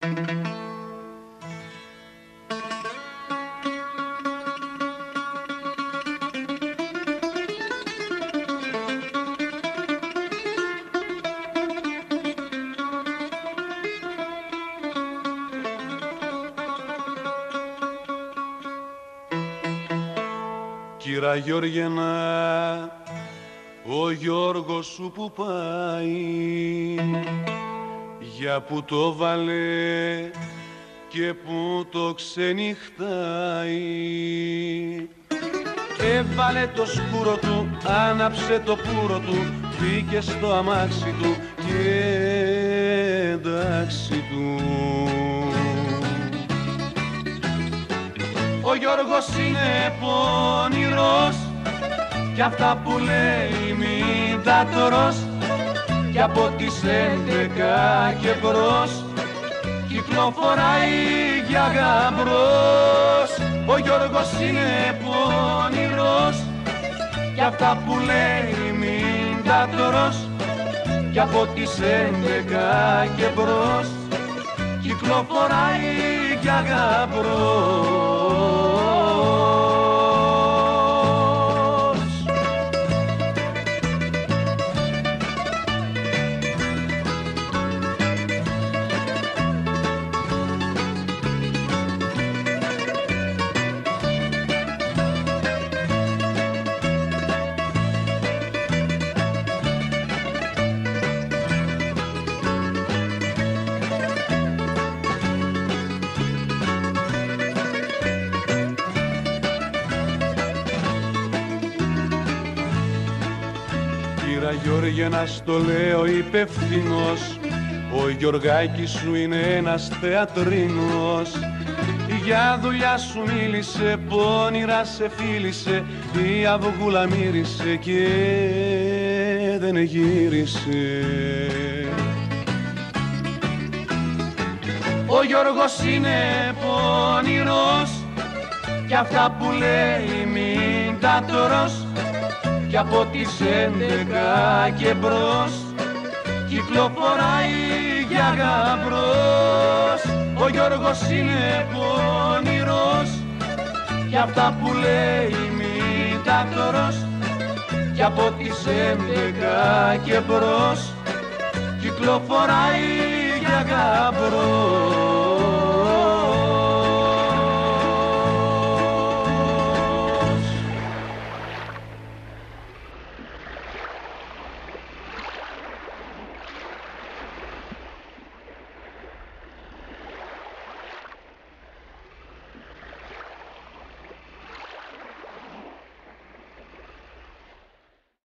Κύρα Γιώργενα, ο Γιώργος σου που πάει για που το βάλε και που το ξενυχτάει. Έβαλε το σκούρο του, άναψε το πουρο του μπήκε στο αμάξι του και εντάξει του. Ο Γιώργος είναι πονηρός κι αυτά που λέει μην τα τρως κι από τις έντεκα και μπρος κυκλοφοράει για γαμπρός. Ο Γιώργος είναι πονηρός κι αυτά που λέει μην τα τρως. Κι από τις έντεκα και μπρος κυκλοφοράει για γαμπρός Γιώργια να στο λέω υπεύθυνο. Ο Γιωργάκης σου είναι ένας θεατρίνος. Για δουλειά σου μίλησε, πόνιρα σε φίλησε Η αυγούλα μύρισε και δεν γύρισε. Ο Γιώργος είναι πόνηρος Κι αυτά που λέει μην τα τρως κι από τις έντεκα και μπρος κυκλοφοράει για γαμπρός. Ο Γιώργος είναι πονηρός κι αυτά που λέει μη τα κι από τις έντεκα και μπρος κυκλοφοράει για γαμπρός